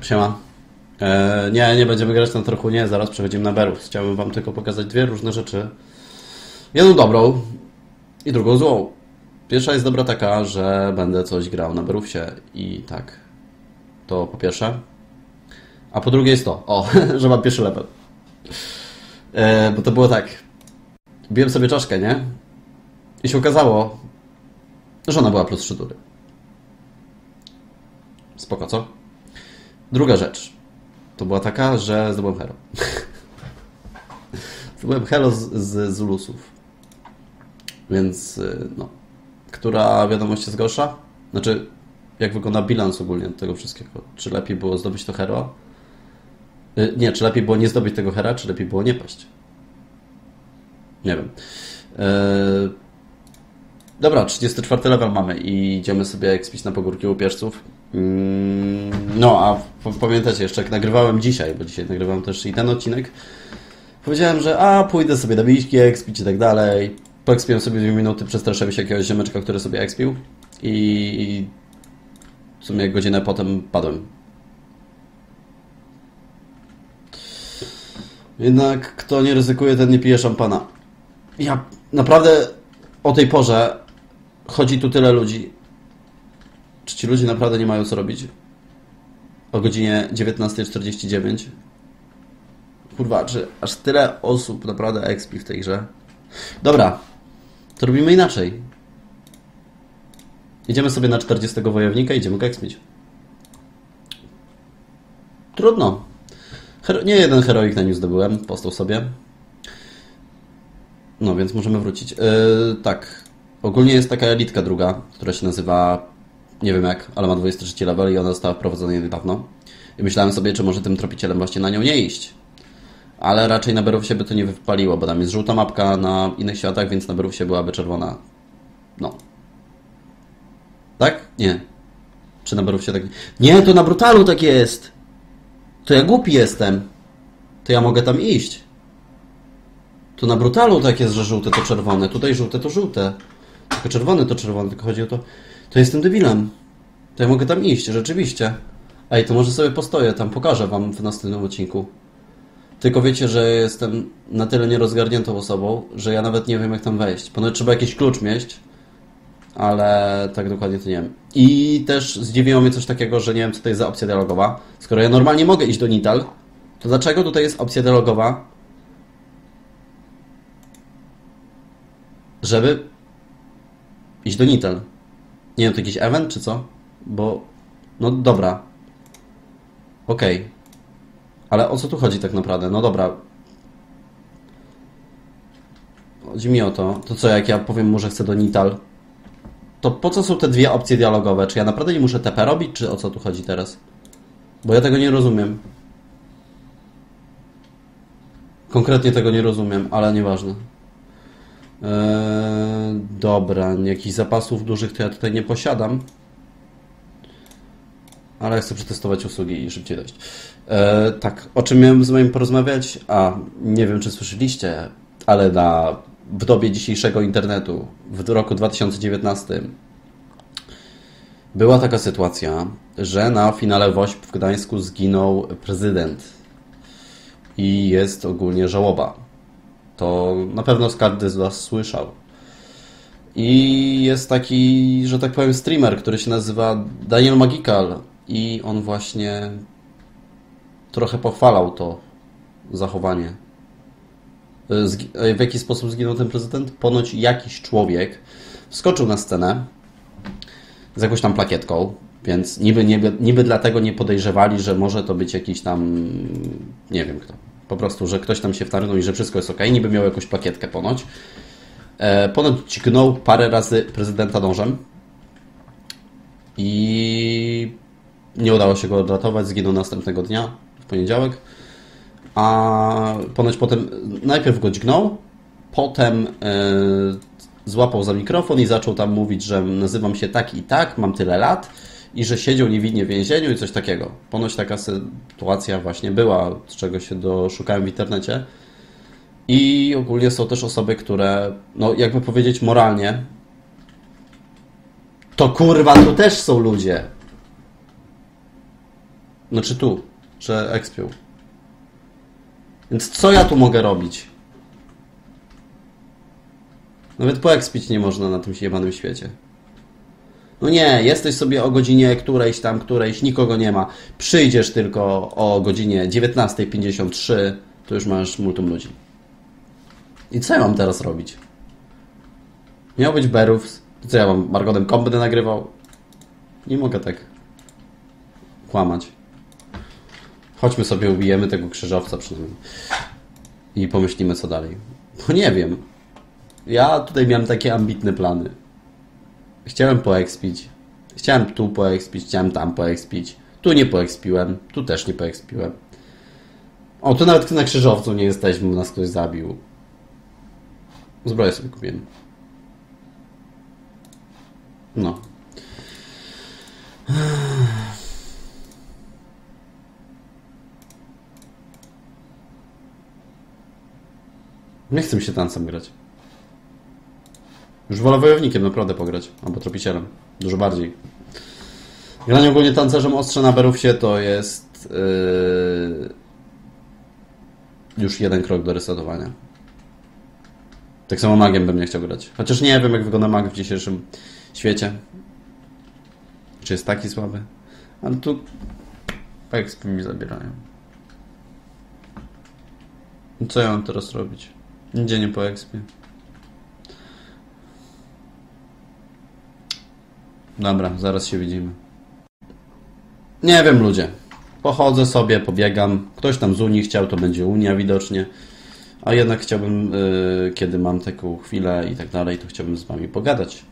Siema. E, nie, nie będziemy grać na trochu, nie, zaraz przechodzimy na Berów. Chciałbym wam tylko pokazać dwie różne rzeczy. Jedną dobrą i drugą złą. Pierwsza jest dobra taka, że będę coś grał na Berówsie i tak. To po pierwsze. A po drugie jest to, o, że mam pierwszy level. E, bo to było tak. Biłem sobie czaszkę, nie? I się okazało, że ona była plus 3 tury. Spoko, co? Druga rzecz. To była taka, że zdobyłem hero. zdobyłem hero z, z Zulusów. Więc, y, no. Która wiadomość jest gorsza? Znaczy, jak wygląda bilans ogólnie tego wszystkiego? Czy lepiej było zdobyć to hero? Y, Nie, czy lepiej było nie zdobyć tego hera, czy lepiej było nie paść? Nie wiem. Yy, Dobra, 34 level mamy i idziemy sobie ekspić na pogórki łupieżców. Mm, No, a pamiętacie jeszcze, jak nagrywałem dzisiaj, bo dzisiaj nagrywałem też i ten odcinek, powiedziałem, że a, pójdę sobie na miśki, ekspić i tak dalej. Poekspiłem sobie dwie minuty, przestraszyłem się jakiegoś ziomeczka, który sobie ekspił i w sumie godzinę potem padłem. Jednak kto nie ryzykuje, ten nie pije szampana. Ja naprawdę o tej porze chodzi tu tyle ludzi. Czy ci ludzie naprawdę nie mają co robić? O godzinie 19.49. Kurwa, czy aż tyle osób naprawdę expi w tej grze? Dobra, to robimy inaczej. Idziemy sobie na 40 wojownika i idziemy go expić. Trudno. Hero... Nie jeden heroik na nim zdobyłem, postał sobie. No, więc możemy wrócić. Yy, tak. Ogólnie jest taka elitka druga, która się nazywa, nie wiem jak, ale ma 23 level i ona została wprowadzona niedawno. I myślałem sobie, czy może tym tropicielem właśnie na nią nie iść. Ale raczej na Berówsie by to nie wypaliło, bo tam jest żółta mapka na innych światach, więc na Berówsie byłaby czerwona. No. Tak? Nie. Czy na Berówsie tak... Nie, to na Brutalu tak jest! To ja głupi jestem. To ja mogę tam iść. Tu na brutalu tak jest, że żółte to czerwone. Tutaj żółte to żółte. Tylko czerwone to czerwone. Tylko chodzi o to. To jestem debilem. To ja mogę tam iść, rzeczywiście. Ej, to może sobie postoję tam, pokażę wam w następnym odcinku. Tylko wiecie, że jestem na tyle nierozgarniętą osobą, że ja nawet nie wiem jak tam wejść. Ponoć trzeba jakiś klucz mieć, ale tak dokładnie to nie wiem. I też zdziwiło mnie coś takiego, że nie wiem co to jest za opcja dialogowa. Skoro ja normalnie mogę iść do Nital, to dlaczego tutaj jest opcja dialogowa, żeby iść do Nitel. Nie wiem, to jakiś event czy co? Bo, no dobra. Okej. Ale o co tu chodzi tak naprawdę? No dobra. Chodzi mi o to. To co, jak ja powiem mu, że chcę do Nital, to po co są te dwie opcje dialogowe? Czy ja naprawdę nie muszę TP robić, czy o co tu chodzi teraz? Bo ja tego nie rozumiem. Konkretnie tego nie rozumiem, ale nieważne. Eee, dobra, jakichś zapasów dużych to ja tutaj nie posiadam. Ale chcę przetestować usługi i szybciej dojść. Eee, tak, o czym miałem z wami porozmawiać? A, nie wiem czy słyszeliście, ale na, w dobie dzisiejszego internetu, w roku 2019, była taka sytuacja, że na finale WOŚP w Gdańsku zginął prezydent. I jest ogólnie żałoba to na pewno każdy z Was słyszał. I jest taki, że tak powiem, streamer, który się nazywa Daniel Magical i on właśnie trochę pochwalał to zachowanie. Zgi- W jaki sposób zginął ten prezydent? Ponoć jakiś człowiek wskoczył na scenę z jakąś tam plakietką, więc niby, niby, niby dlatego nie podejrzewali, że może to być jakiś tam, nie wiem kto, po prostu, że ktoś tam się wtargnął i że wszystko jest ok. Niby miał jakąś plakietkę ponoć. E, ponoć dźgnął parę razy prezydenta nożem i nie udało się go odratować. Zginął następnego dnia, w poniedziałek. A ponoć potem najpierw go dźgnął, potem e, złapał za mikrofon i zaczął tam mówić, że nazywam się tak i tak, mam tyle lat i że siedział niewinnie w więzieniu i coś takiego. Ponoć taka sytuacja właśnie była, z czego się doszukałem w internecie. I ogólnie są też osoby, które, no jakby powiedzieć moralnie, to kurwa, tu też są ludzie. Znaczy tu, że ekspią. Więc co ja tu mogę robić? Nawet poekspić nie można na tym jebanym świecie. No nie, jesteś sobie o godzinie którejś tam, którejś, nikogo nie ma. Przyjdziesz tylko o godzinie 19.53, to już masz multum ludzi. I co ja mam teraz robić? Miał być Berów. Co ja mam? Margodem komp będę nagrywał? Nie mogę tak kłamać. Chodźmy sobie, ubijemy tego krzyżowca przynajmniej. I pomyślimy co dalej. Bo nie wiem. Ja tutaj miałem takie ambitne plany. Chciałem poekspić. Chciałem tu poekspić, chciałem tam poekspić. Tu nie poekspiłem, tu też nie poekspiłem. O, tu nawet na krzyżowcu nie jesteśmy, bo nas ktoś zabił. Zbroję sobie kupiłem. No. Nie chcę mi się tancem grać. Już wolę wojownikiem naprawdę pograć, albo tropicielem. Dużo bardziej. Granie ogólnie tancerzem ostrze na berówsie to jest yy, już jeden krok do resetowania. Tak samo magiem bym nie chciał grać. Chociaż nie wiem, jak wygląda mag w dzisiejszym świecie. Czy jest taki słaby? Ale tu exp mi zabierają. Co ja mam teraz robić? Nigdzie nie po expie. Dobra, zaraz się widzimy. Nie wiem, ludzie. Pochodzę sobie, pobiegam. Ktoś tam z Unii chciał, to będzie Unia widocznie. A jednak chciałbym, yy, kiedy mam taką chwilę i tak dalej, to chciałbym z Wami pogadać.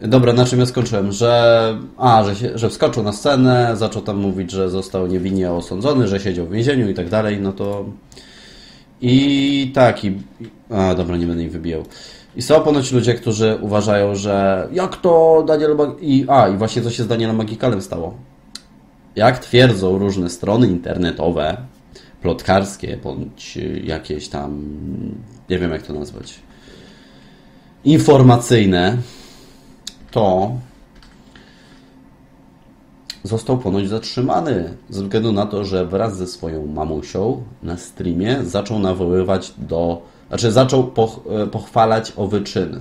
Dobra, na czym ja skończyłem? Że, a, że, się, że wskoczył na scenę, zaczął tam mówić, że został niewinnie osądzony, że siedział w więzieniu i tak dalej, no to... I tak, i... A, dobra, nie będę ich wybijał. I są ponoć ludzie, którzy uważają, że jak to Daniel Mag... I, a, i właśnie co się z Danielem Magikalem stało. Jak twierdzą różne strony internetowe, plotkarskie, bądź jakieś tam, nie wiem jak to nazwać, informacyjne, to został ponoć zatrzymany ze względu na to, że wraz ze swoją mamusią na streamie zaczął nawoływać do znaczy zaczął poch e, pochwalać o wyczyn,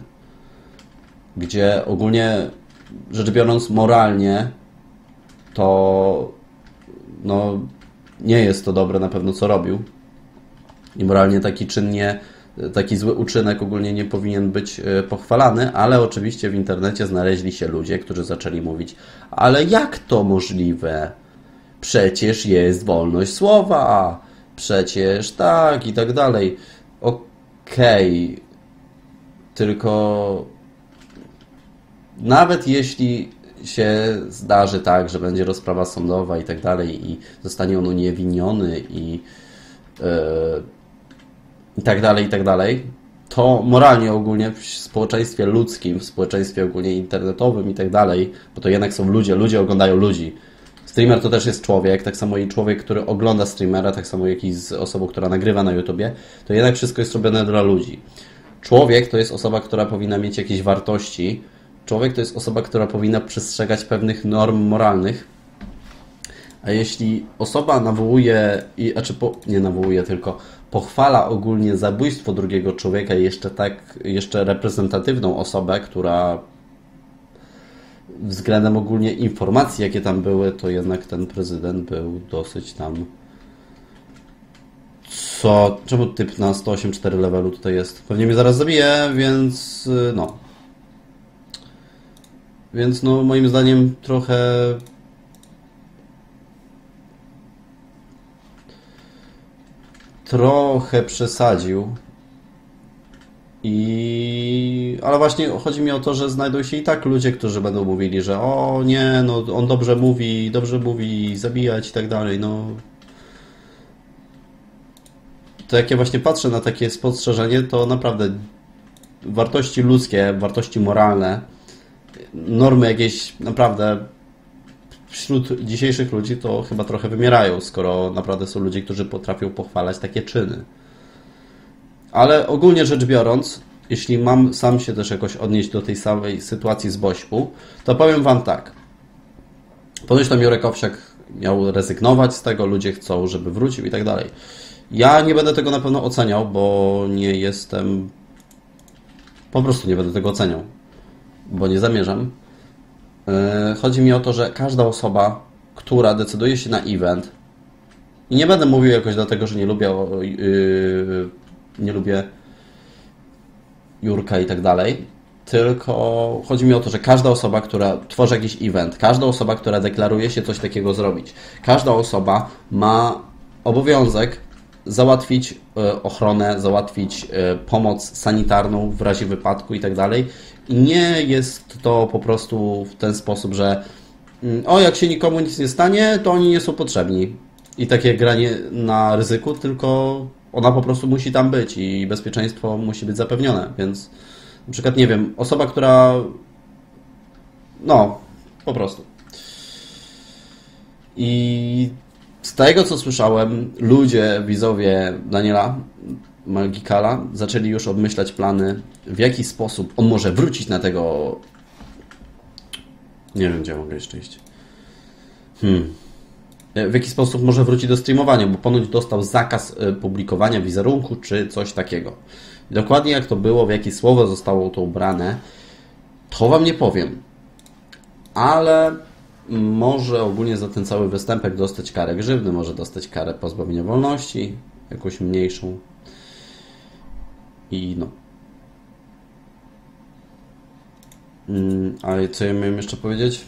gdzie ogólnie rzecz biorąc moralnie to no, nie jest to dobre na pewno co robił. I moralnie taki czyn nie, taki zły uczynek ogólnie nie powinien być e, pochwalany, ale oczywiście w internecie znaleźli się ludzie, którzy zaczęli mówić, ale jak to możliwe? Przecież jest wolność słowa, przecież tak i tak dalej. Okej, okay. tylko nawet jeśli się zdarzy tak, że będzie rozprawa sądowa i tak dalej i zostanie on uniewinniony i yy, i tak dalej, i tak dalej, to moralnie ogólnie w społeczeństwie ludzkim, w społeczeństwie ogólnie internetowym i tak dalej, bo to jednak są ludzie, ludzie oglądają ludzi. Streamer to też jest człowiek, tak samo i człowiek, który ogląda streamera, tak samo jak i z osobą, która nagrywa na YouTubie, to jednak wszystko jest robione dla ludzi. Człowiek to jest osoba, która powinna mieć jakieś wartości. Człowiek to jest osoba, która powinna przestrzegać pewnych norm moralnych. A jeśli osoba nawołuje, i, znaczy po, nie nawołuje, tylko pochwala ogólnie zabójstwo drugiego człowieka, jeszcze tak, jeszcze reprezentatywną osobę, która względem ogólnie informacji, jakie tam były, to jednak ten prezydent był dosyć tam. Co? Czemu typ na 108.4 levelu tutaj jest? Pewnie mnie zaraz zabije, więc no. Więc no, moim zdaniem trochę trochę przesadził. I... Ale właśnie chodzi mi o to, że znajdą się i tak ludzie, którzy będą mówili, że o nie, no on dobrze mówi, dobrze mówi, zabijać i tak dalej, no. To jak ja właśnie patrzę na takie spostrzeżenie, to naprawdę wartości ludzkie, wartości moralne, normy jakieś naprawdę wśród dzisiejszych ludzi to chyba trochę wymierają, skoro naprawdę są ludzie, którzy potrafią pochwalać takie czyny. Ale ogólnie rzecz biorąc, jeśli mam sam się też jakoś odnieść do tej samej sytuacji z Bośpu, to powiem Wam tak. Ponoć tam Jurek Owsiak miał rezygnować z tego, ludzie chcą, żeby wrócił i tak dalej. Ja nie będę tego na pewno oceniał, bo nie jestem. Po prostu nie będę tego oceniał, bo nie zamierzam. E, chodzi mi o to, że każda osoba, która decyduje się na event, i nie będę mówił jakoś dlatego, że nie lubię, yy, nie lubię Jurka i tak dalej, tylko chodzi mi o to, że każda osoba, która tworzy jakiś event, każda osoba, która deklaruje się coś takiego zrobić, każda osoba ma obowiązek załatwić e, ochronę, załatwić e, pomoc sanitarną w razie wypadku i tak dalej. I nie jest to po prostu w ten sposób, że mm, o, jak się nikomu nic nie stanie, to oni nie są potrzebni. I takie granie na ryzyku, tylko ona po prostu musi tam być i bezpieczeństwo musi być zapewnione, więc na przykład, nie wiem, osoba, która no, po prostu. I z tego, co słyszałem, ludzie, widzowie Daniela Magikala zaczęli już obmyślać plany, w jaki sposób on może wrócić na tego... Nie wiem, gdzie mogę jeszcze iść. Hmm. W jaki sposób może wrócić do streamowania, bo ponoć dostał zakaz e, publikowania wizerunku czy coś takiego. Dokładnie jak to było, w jakie słowo zostało to ubrane, to Wam nie powiem. Ale może ogólnie za ten cały występek dostać karę grzywny, może dostać karę pozbawienia wolności, jakąś mniejszą. I no. Mm, a co ja miałem jeszcze powiedzieć?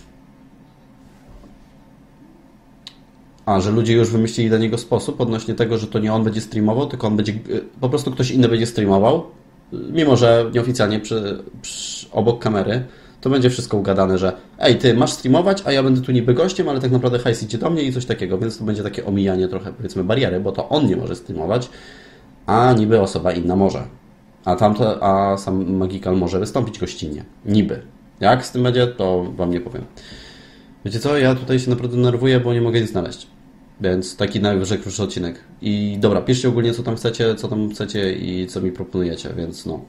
A, że ludzie już wymyślili dla niego sposób odnośnie tego, że to nie on będzie streamował, tylko on będzie, y, po prostu ktoś inny będzie streamował, mimo że nieoficjalnie przy, przy, obok kamery, to będzie wszystko ugadane, że ej, ty masz streamować, a ja będę tu niby gościem, ale tak naprawdę hajs idzie do mnie i coś takiego, więc to będzie takie omijanie trochę, powiedzmy, bariery, bo to on nie może streamować, a niby osoba inna może. A tamto, a sam Magical może wystąpić gościnnie. Niby. Jak z tym będzie, to wam nie powiem. Wiecie co, ja tutaj się naprawdę nerwuję, bo nie mogę nic znaleźć. Więc taki najwyżej krótszy odcinek. I dobra, piszcie ogólnie co tam chcecie, co tam chcecie i co mi proponujecie, więc no.